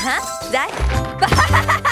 Aha, daj.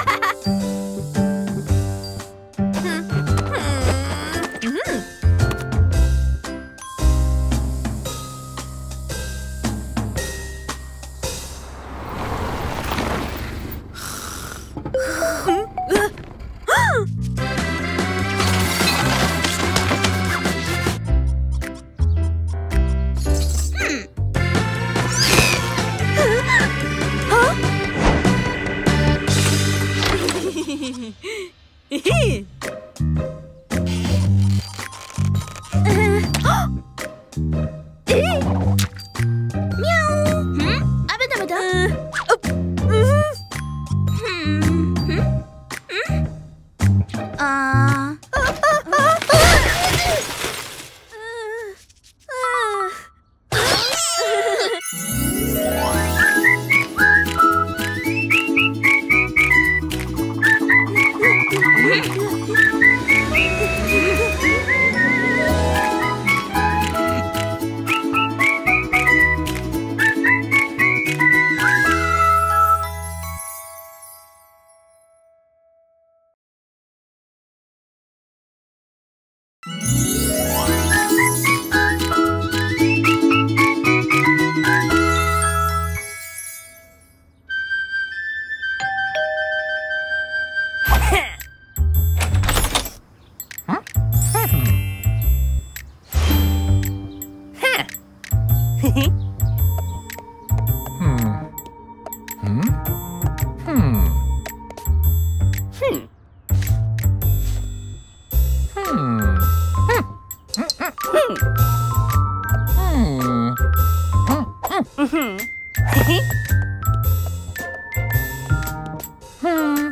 Mm-hmm. hmm.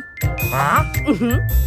Huh? Mm-hmm.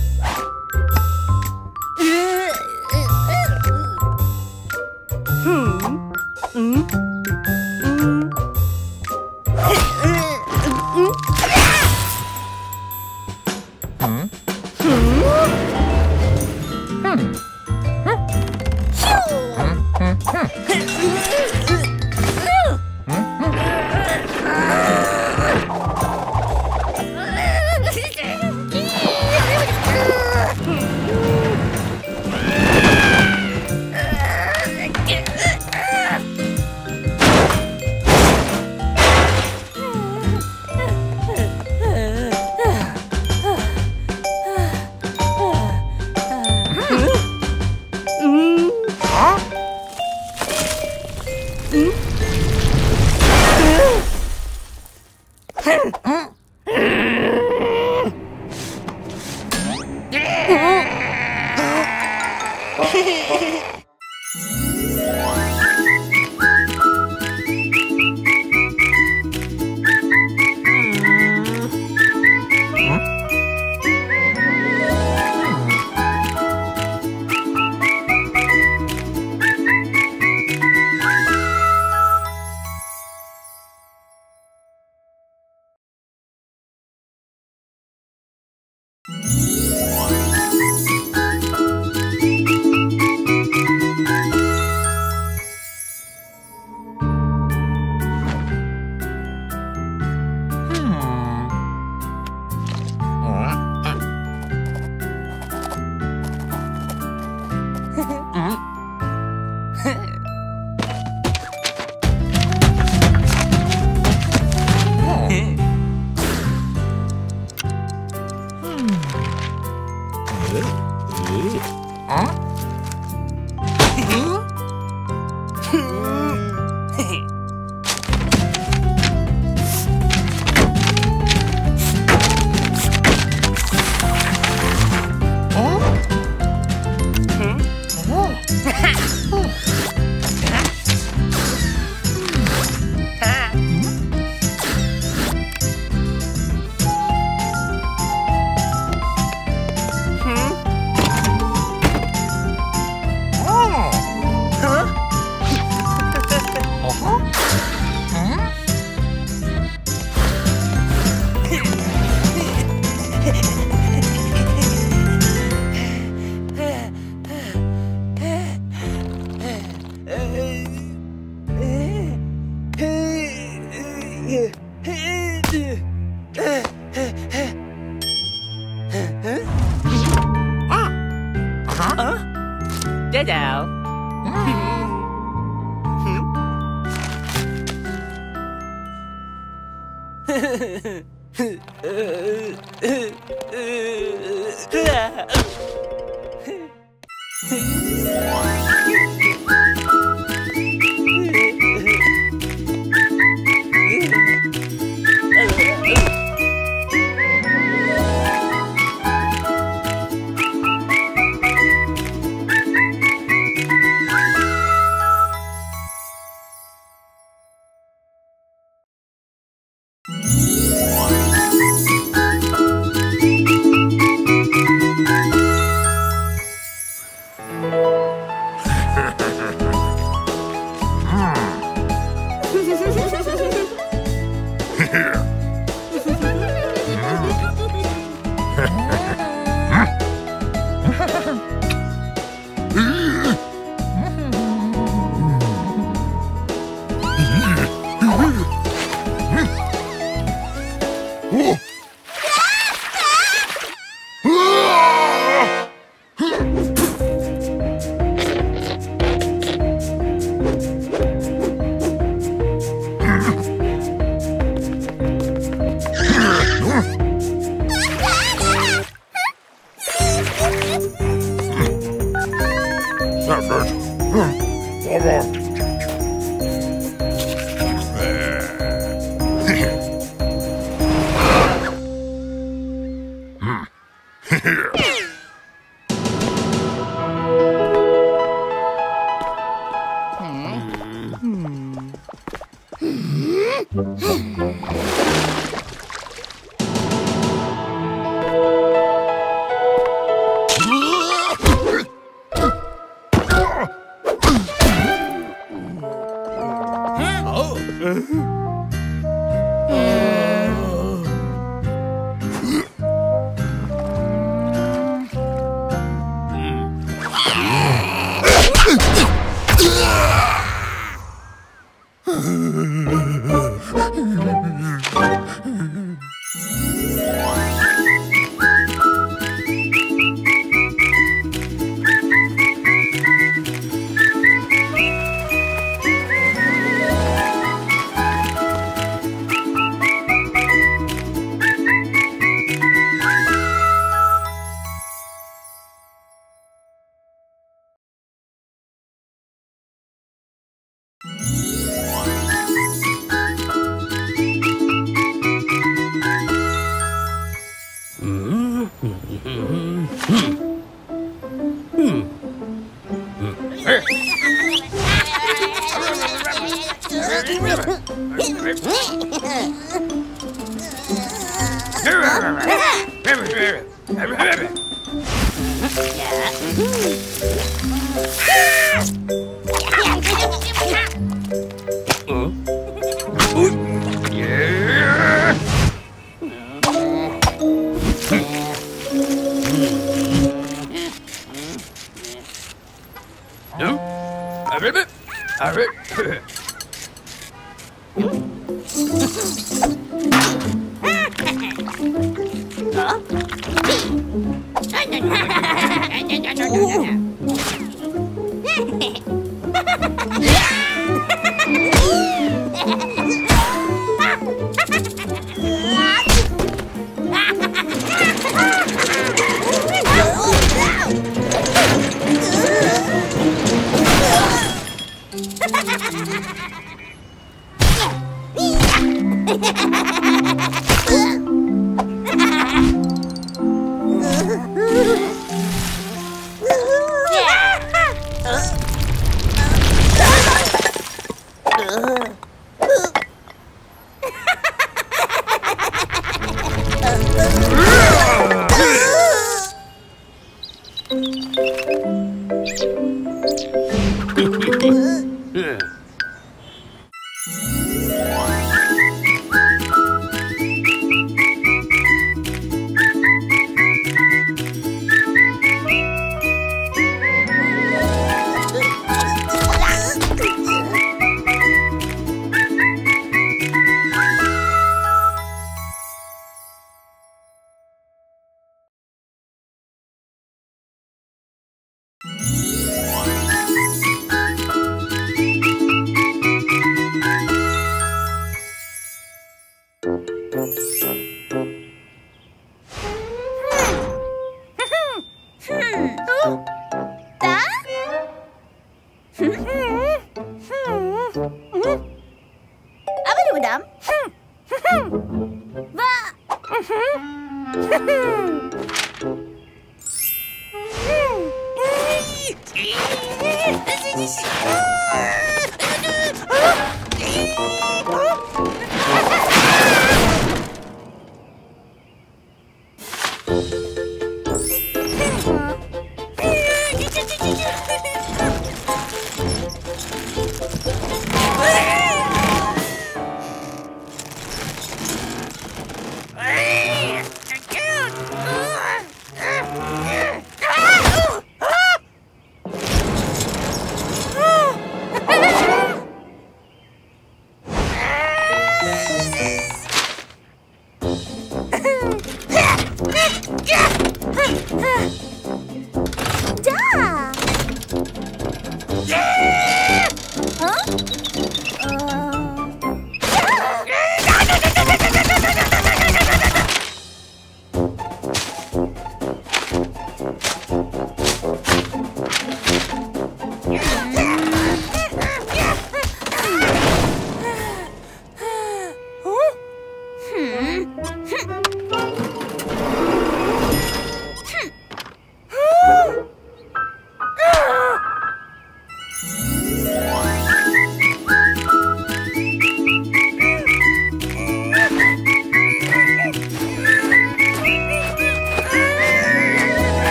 Música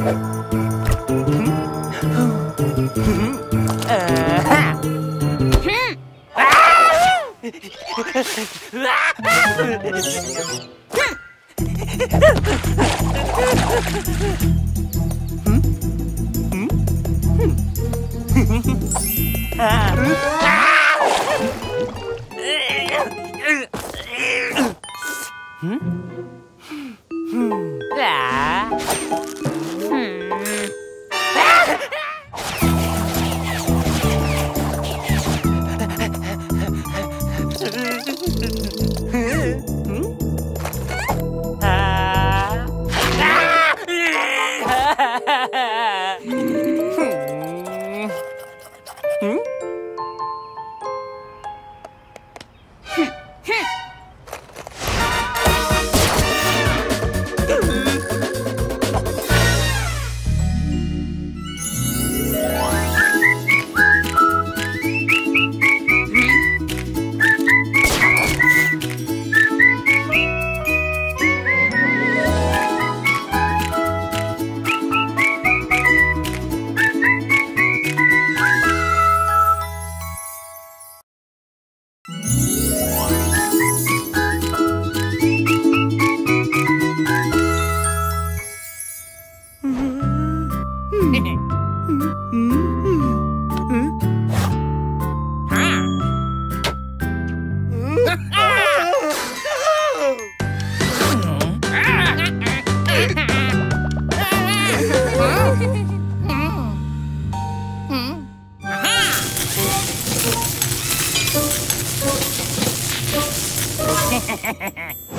으아! Ah!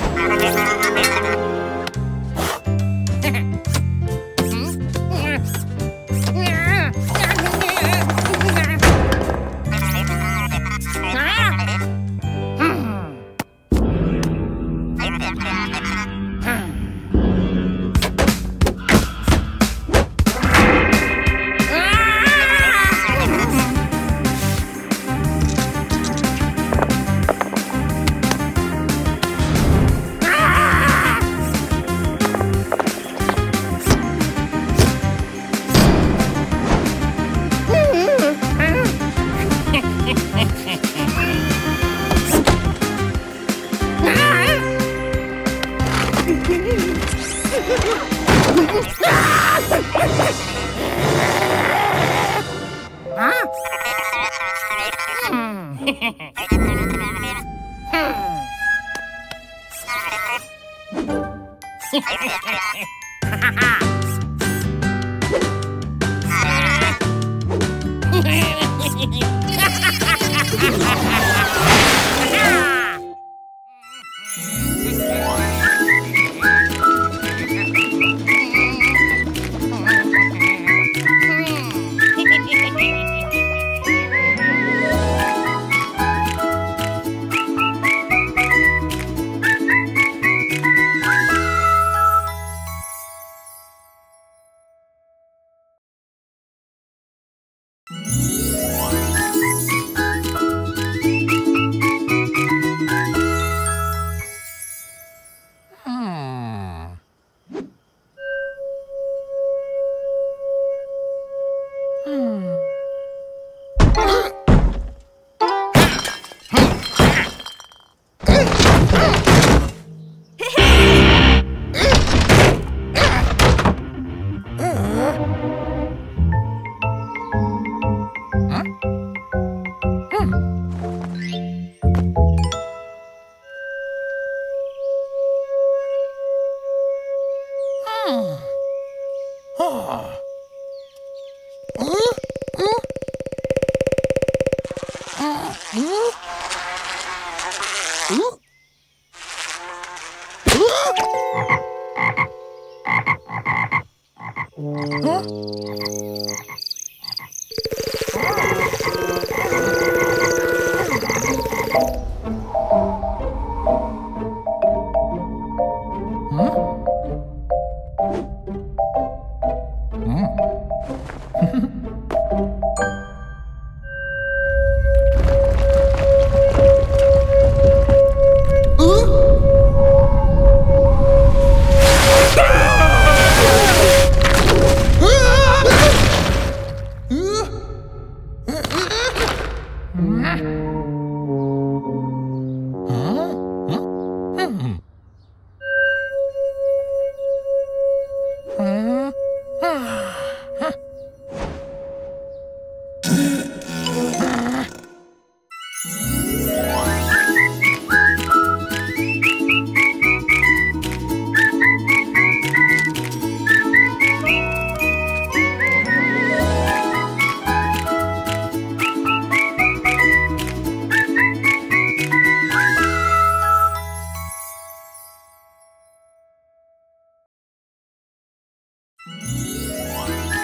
Música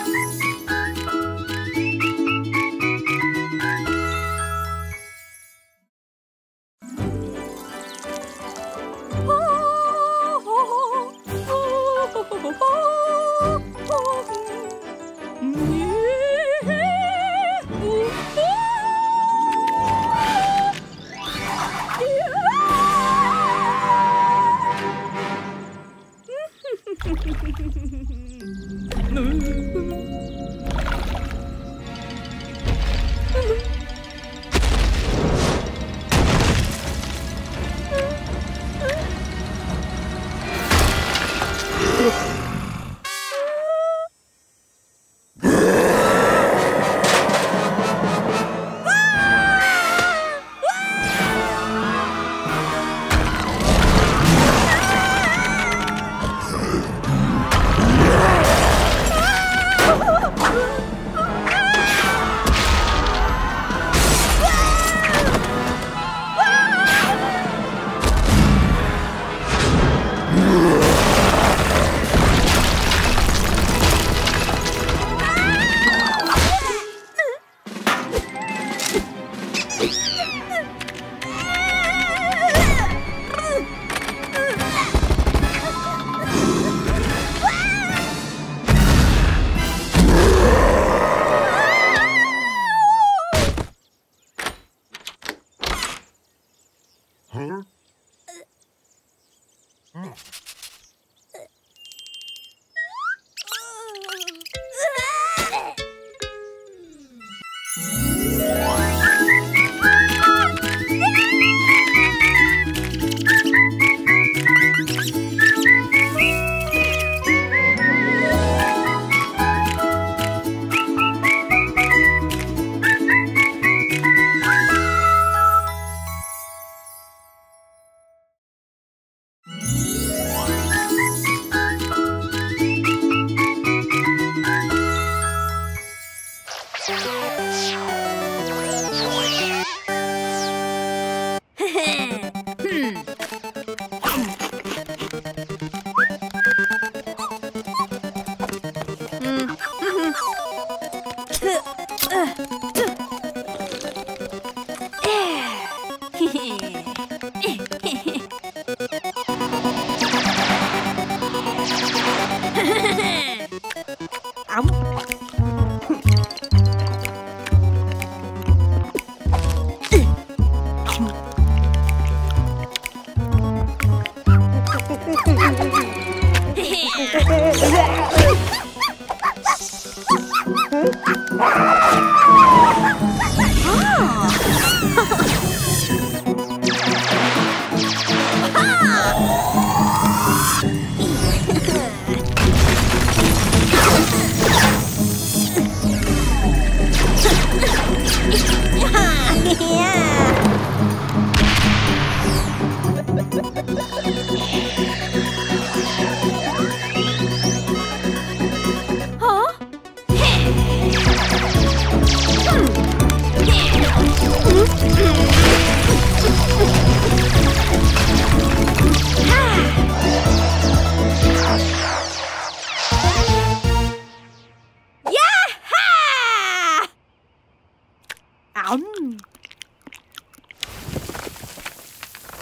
ổng.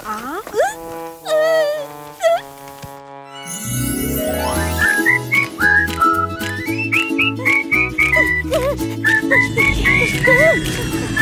Ờ. Hãy subscribe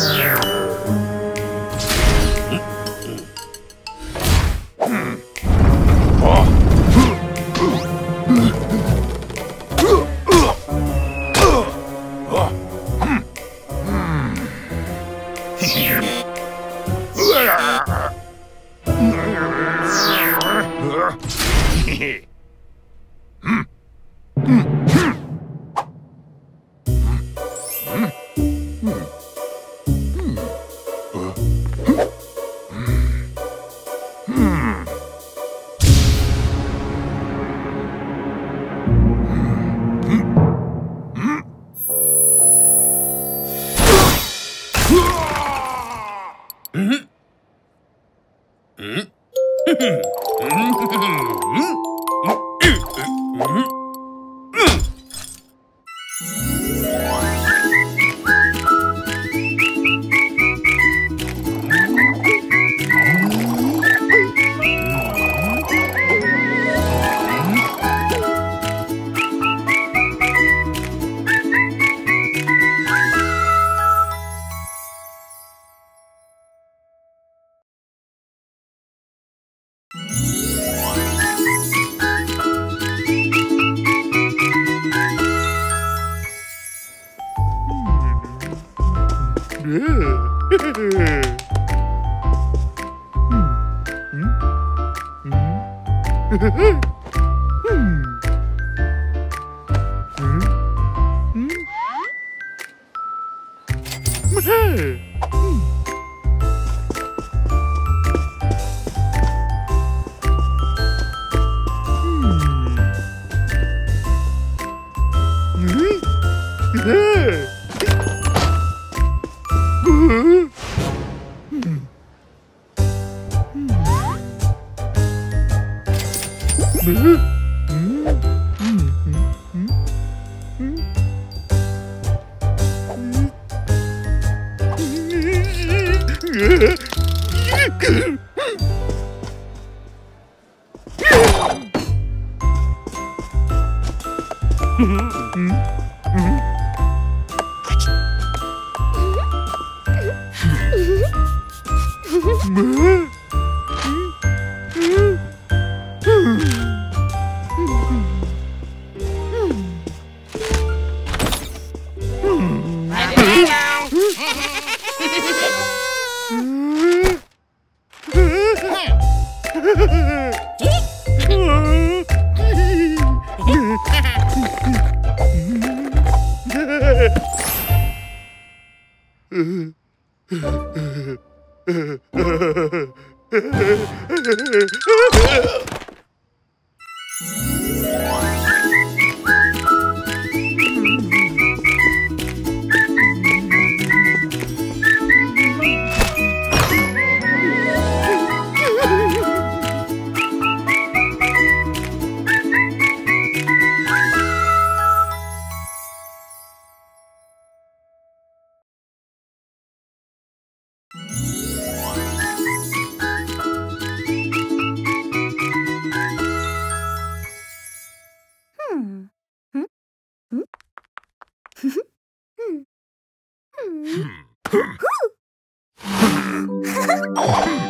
Yeah. À? Oh,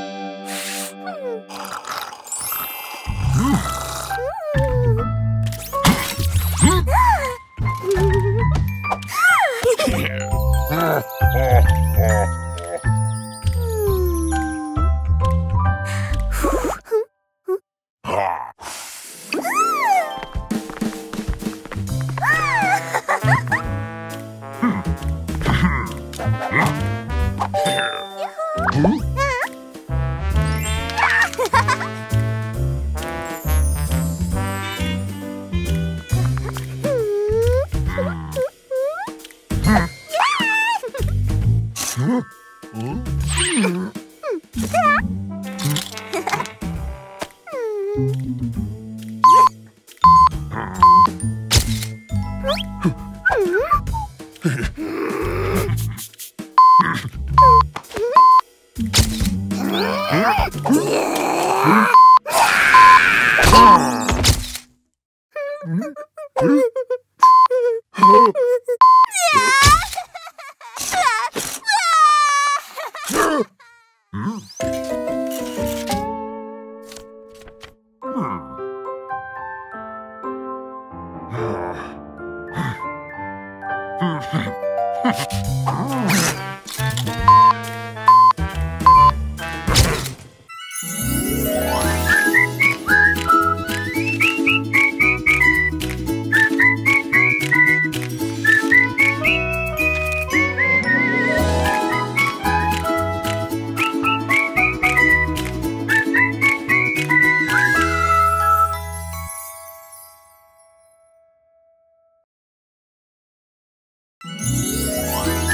Hmm?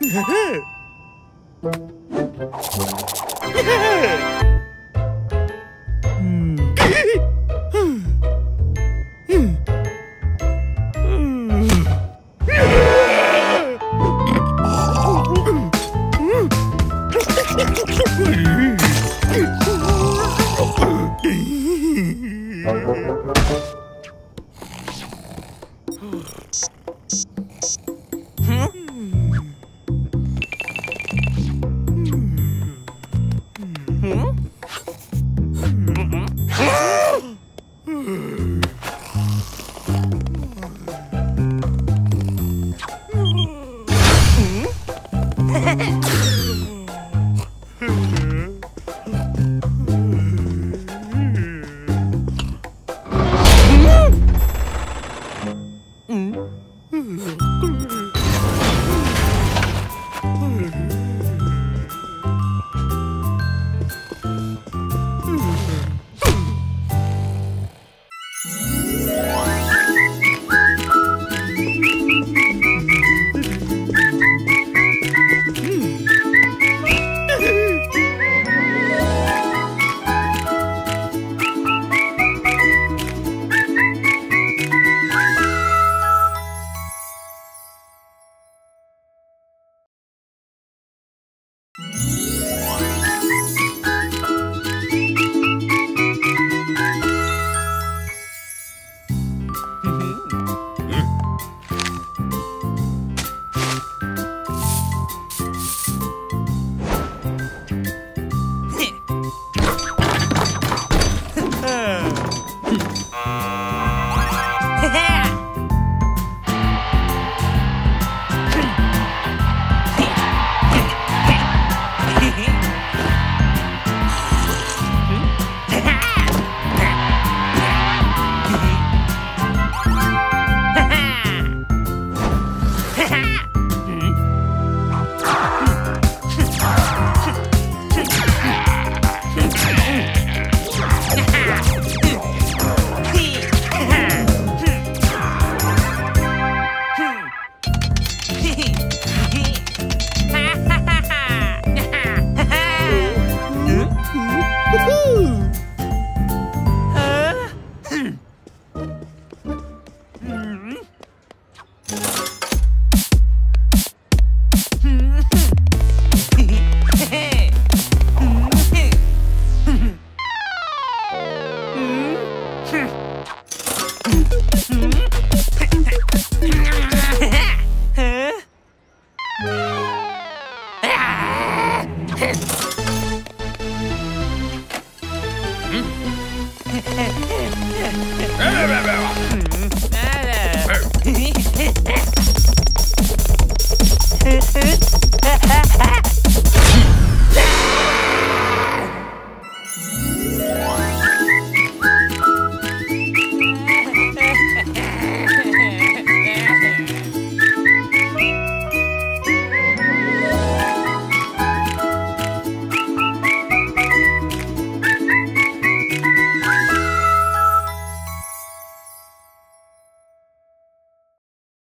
Hehe